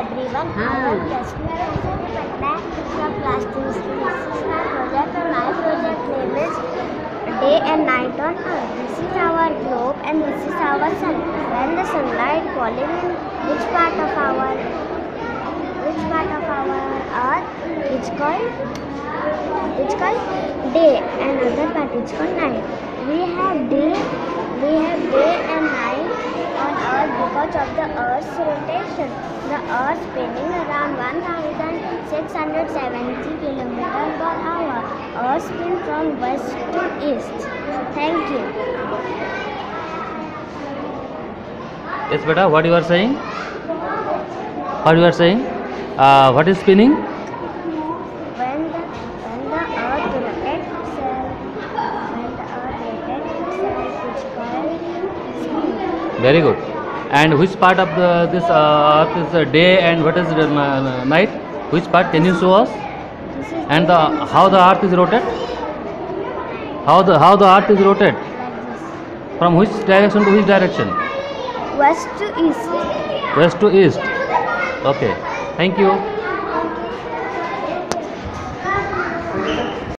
everyone. I Ah. am Jasmine Hussain Patna from class 2. This is my project and my project name is Day and Night on Earth. This is our globe and this is our sun. When the sunlight falling in which part of our which part of our earth it's called it's called day and other part is called night. We have day we have day and night on earth because of the earth's rotation. The earth spinning around 1670 kilometers per hour. Earth spins from west to east. Thank you. Yes, beta, what you are saying? What you are saying? Uh, what is spinning? When the when the earth rotates when the earth rotates itself, spin. Very good. And which part of the this uh, earth is the day and what is the uh, night? Which part can you show us? And the how the earth is rotated? How the how the earth is rotated? From which direction to which direction? West to east. West to east. Okay. Thank you.